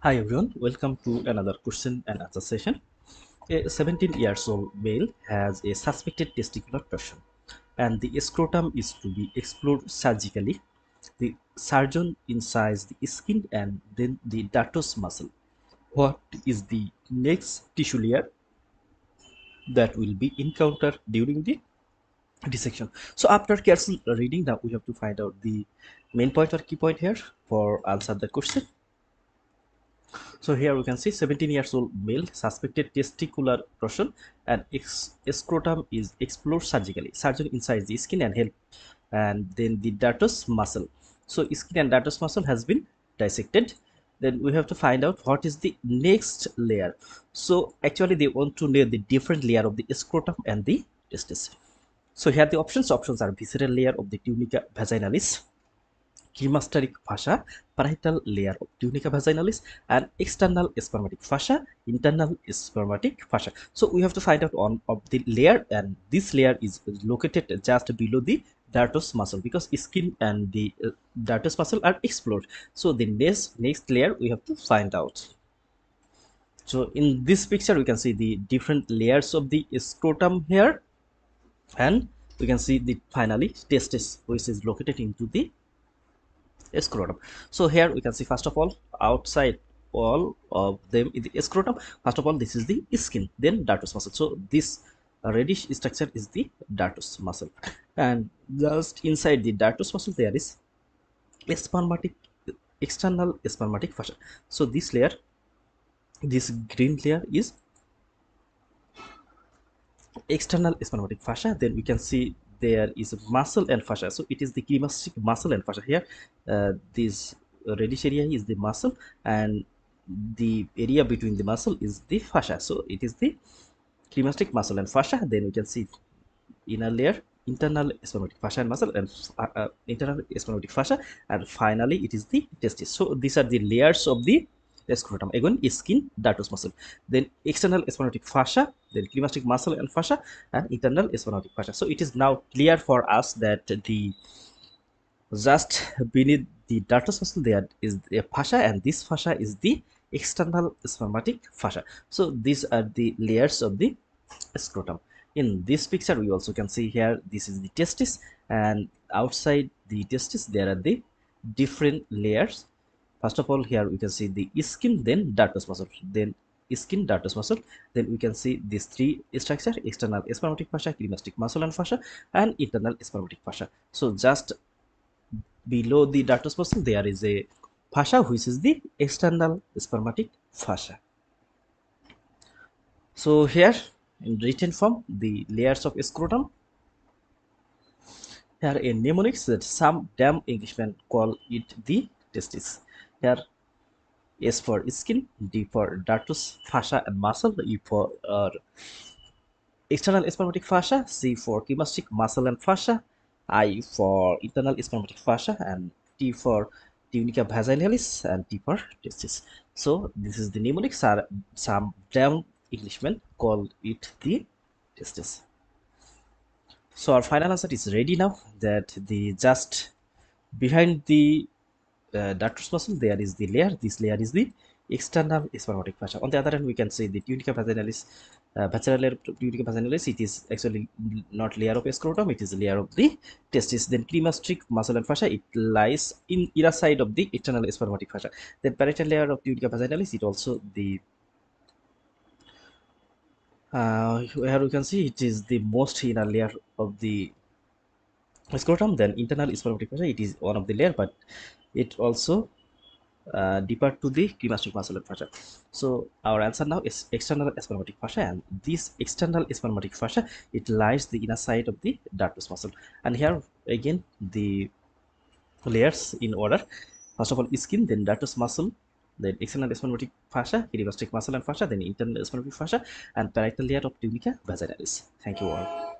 Hi everyone, welcome to another question and answer session. A 17 years old male has a suspected testicular torsion and the scrotum is to be explored surgically. The surgeon incises the skin and then the dartos muscle. What is the next tissue layer that will be encountered during the dissection? So after careful reading now we have to find out the main point or key point here for answer the question so here we can see 17 years old male suspected testicular torsion and scrotum is explored surgically. Surgeon incises the skin and help and then the dartos muscle. So skin and dartos muscle has been dissected. Then we have to find out what is the next layer. So actually they want to know the different layer of the scrotum and the testis. So here the options. Options are visceral layer of the tunica vaginalis, cremasteric fascia, parietal layer of tunica vaginalis, and external spermatic fascia, internal spermatic fascia. So we have to find out one of the layer, and this layer is located just below the dartos muscle because skin and the uh, dartos muscle are explored. So the next next layer we have to find out. So in this picture we can see the different layers of the scrotum here, and we can see the finally testis which is located into the scrotum so here we can see first of all outside all of them in the scrotum first of all this is the skin. Then dartos muscle. So this reddish structure is the dartos muscle. And just inside the dartos muscle there is spermatic external spermatic fascia. So this layer this green layer is external spermatic fascia. Then we can see there is muscle and fascia. So it is the cremastic muscle and fascia here. Uh, this reddish area is the muscle and the area between the muscle is the fascia. So it is the cremastic muscle and fascia. Then we can see inner layer internal spermatic fascia and muscle and uh, uh, internal spermatic fascia. And finally it is the testis. So these are the layers of the scrotum. Again skin dartos muscle. Then external spermatic fascia then cremastic muscle and fascia and internal spermatic fascia. So it is now clear for us that the just beneath the dartos muscle there is a fascia and this fascia is the external spermatic fascia. So these are the layers of the scrotum. In this picture we also can see here this is the testis and outside the testis there are the different layers first of all here we can see the skin then dartos muscle then skin dartos muscle then we can see these three structure external spermatic fascia cremastic muscle and fascia and internal spermatic fascia. So just below the dartos muscle there is a fascia which is the external spermatic fascia. So here in written form the layers of scrotum. Here in mnemonics that some damn englishmen call it the testis here S for skin, D for dartos fascia and muscle, E for uh, external spermatic fascia, C for cremastic muscle and fascia, I for internal spermatic fascia, and T for tunica vaginalis, and T for testis. So this is the mnemonics. Are some damn Englishmen call it the testis. So our final answer is ready now. That the just behind the uh, dartos muscle there is the layer. This layer is the external spermatic fascia. On the other hand we can say the tunica vaginalis uh, vaginal layer tunica vaginalis it is actually not layer of scrotum it is layer of the testis. Then cremastic muscle and fascia it lies in inner side of the external spermatic fascia. Then parietal layer of tunica vaginalis it also the uh, here you can see it is the most inner layer of the scrotum then internal spermatic fascia it is one of the layer but it also uh, depart to the cremastic muscle and fascia. So our answer now is external spermatic fascia and this external spermatic fascia it lies the inner side of the dartos muscle. And here again the layers in order. First of all skin then dartos muscle. Then external spermatic fascia cremastic muscle and fascia then internal spermatic fascia and parietal layer of tunica vaginalis thank you all